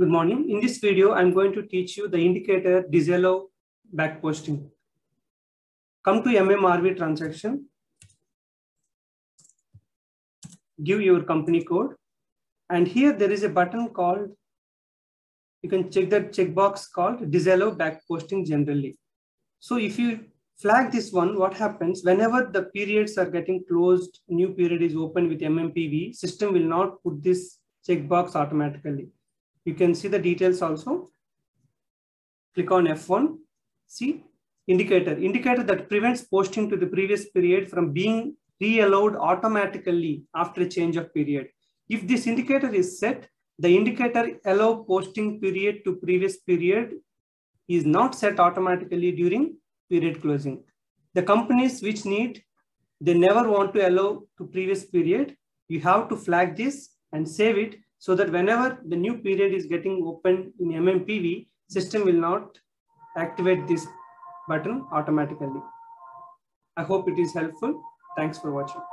Good morning. In this video, I'm going to teach you the indicator disallow backposting. Come to MMRV transaction. Give your company code. And here there is a button called, you can check that checkbox called disallow backposting generally. So if you flag this one, what happens whenever the periods are getting closed, new period is open with MMPV, system will not put this checkbox automatically. You can see the details also. Click on F1. See indicator, indicator that prevents posting to the previous period from being re-allowed automatically after a change of period. If this indicator is set, the indicator allow posting period to previous period is not set automatically during period closing. The companies which need, they never want to allow to previous period. You have to flag this and save it so that whenever the new period is getting opened in MMPV, system will not activate this button automatically. I hope it is helpful. Thanks for watching.